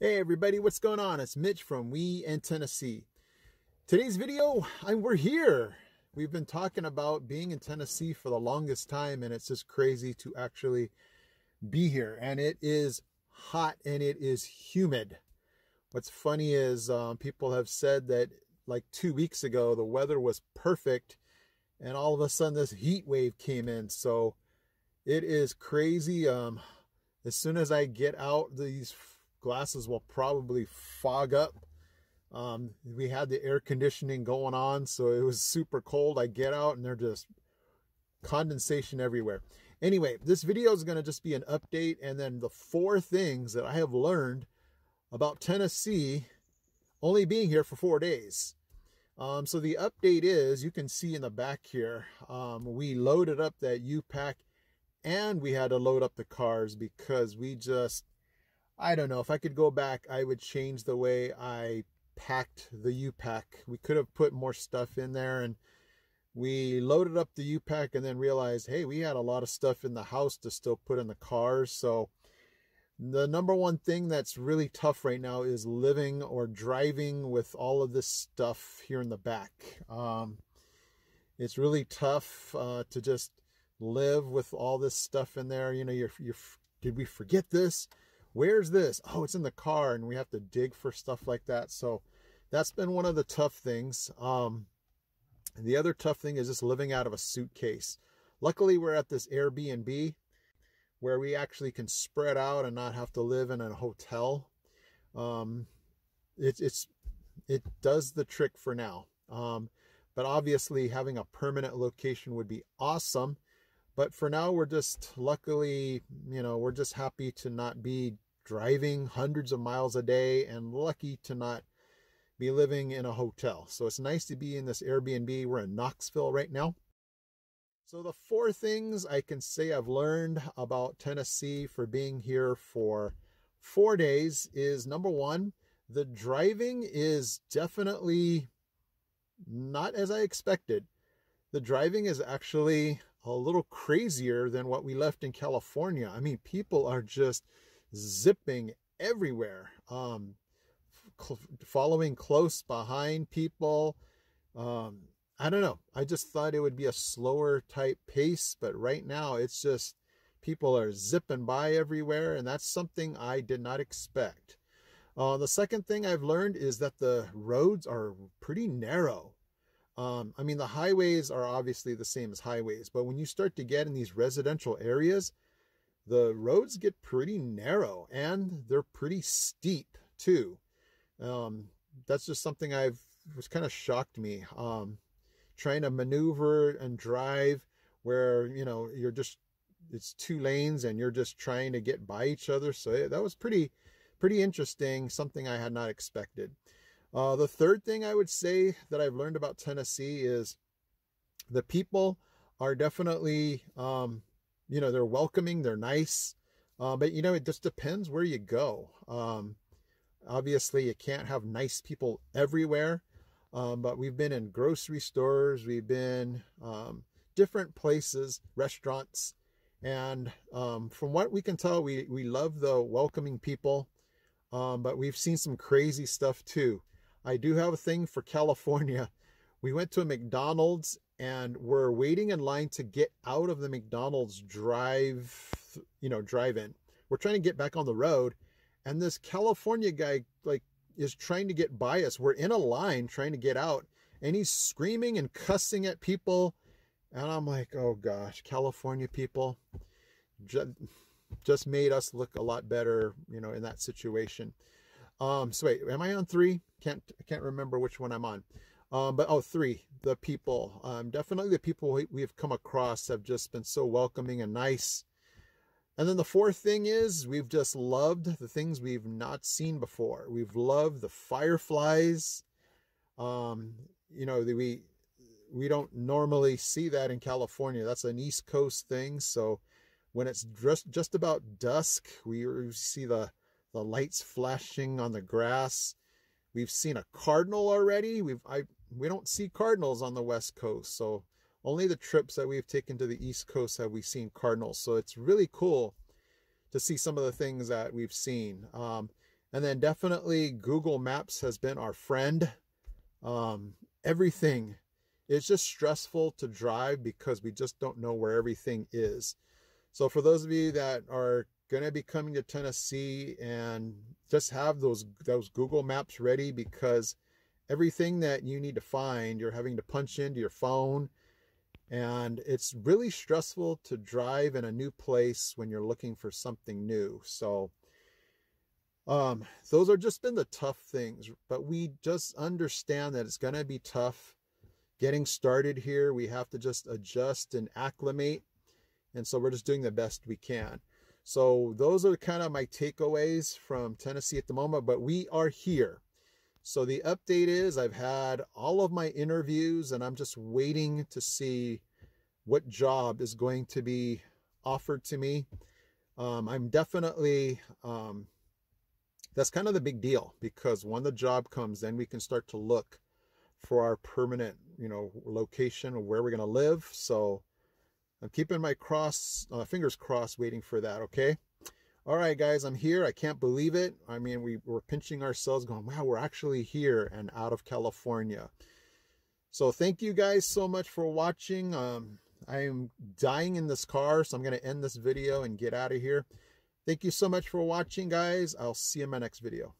Hey everybody, what's going on? It's Mitch from We in Tennessee. Today's video, I, we're here. We've been talking about being in Tennessee for the longest time and it's just crazy to actually be here. And it is hot and it is humid. What's funny is um, people have said that like two weeks ago, the weather was perfect and all of a sudden this heat wave came in. So it is crazy. Um, as soon as I get out, these glasses will probably fog up. Um, we had the air conditioning going on, so it was super cold. I get out and they're just condensation everywhere. Anyway, this video is going to just be an update and then the four things that I have learned about Tennessee only being here for four days. Um, so the update is, you can see in the back here, um, we loaded up that U-Pack and we had to load up the cars because we just I don't know. If I could go back, I would change the way I packed the U-Pack. We could have put more stuff in there and we loaded up the U-Pack and then realized, hey, we had a lot of stuff in the house to still put in the cars. So the number one thing that's really tough right now is living or driving with all of this stuff here in the back. Um, it's really tough uh, to just live with all this stuff in there. You know, you're, you're, did we forget this? Where's this? Oh, it's in the car and we have to dig for stuff like that. So that's been one of the tough things. Um, the other tough thing is just living out of a suitcase. Luckily, we're at this Airbnb where we actually can spread out and not have to live in a hotel. Um, it, it's, it does the trick for now. Um, but obviously having a permanent location would be awesome. But for now, we're just luckily, you know, we're just happy to not be driving hundreds of miles a day and lucky to not be living in a hotel. So it's nice to be in this Airbnb. We're in Knoxville right now. So the four things I can say I've learned about Tennessee for being here for four days is number one, the driving is definitely not as I expected. The driving is actually a little crazier than what we left in California. I mean, people are just zipping everywhere, um, cl following close behind people. Um, I don't know. I just thought it would be a slower type pace, but right now it's just people are zipping by everywhere, and that's something I did not expect. Uh, the second thing I've learned is that the roads are pretty narrow. Um, I mean, the highways are obviously the same as highways, but when you start to get in these residential areas, the roads get pretty narrow and they're pretty steep too. Um, that's just something I've was kind of shocked me. Um, trying to maneuver and drive where you know you're just it's two lanes and you're just trying to get by each other. So that was pretty pretty interesting. Something I had not expected. Uh, the third thing I would say that I've learned about Tennessee is the people are definitely um, you know, they're welcoming, they're nice. Uh, but, you know, it just depends where you go. Um, obviously, you can't have nice people everywhere. Um, but we've been in grocery stores, we've been um, different places, restaurants. And um, from what we can tell, we, we love the welcoming people. Um, but we've seen some crazy stuff too. I do have a thing for California. We went to a McDonald's and we're waiting in line to get out of the McDonald's drive, you know, drive-in. We're trying to get back on the road, and this California guy like is trying to get by us. We're in a line trying to get out, and he's screaming and cussing at people, and I'm like, oh gosh, California people just, just made us look a lot better, you know, in that situation. Um, so wait, am I on three? Can't I can't remember which one I'm on. Um, but oh, three, the people. Um, definitely the people we, we've come across have just been so welcoming and nice. And then the fourth thing is we've just loved the things we've not seen before. We've loved the fireflies. Um, you know, the, we we don't normally see that in California. That's an East Coast thing. So when it's just just about dusk, we see the the lights flashing on the grass. We've seen a cardinal already. We've I we don't see cardinals on the west coast so only the trips that we've taken to the east coast have we seen cardinals so it's really cool to see some of the things that we've seen um, And then definitely Google Maps has been our friend. Um, everything. It's just stressful to drive because we just don't know where everything is. So for those of you that are going to be coming to Tennessee and just have those those Google Maps ready because everything that you need to find, you're having to punch into your phone. And it's really stressful to drive in a new place when you're looking for something new. So um, those are just been the tough things, but we just understand that it's going to be tough getting started here. We have to just adjust and acclimate. And so we're just doing the best we can. So those are kind of my takeaways from Tennessee at the moment, but we are here. So the update is I've had all of my interviews and I'm just waiting to see what job is going to be offered to me. Um, I'm definitely, um, that's kind of the big deal because when the job comes, then we can start to look for our permanent, you know, location of where we're going to live. So I'm keeping my cross, uh, fingers crossed, waiting for that. Okay all right, guys, I'm here. I can't believe it. I mean, we were pinching ourselves going, wow, we're actually here and out of California. So thank you guys so much for watching. Um, I am dying in this car, so I'm going to end this video and get out of here. Thank you so much for watching, guys. I'll see you in my next video.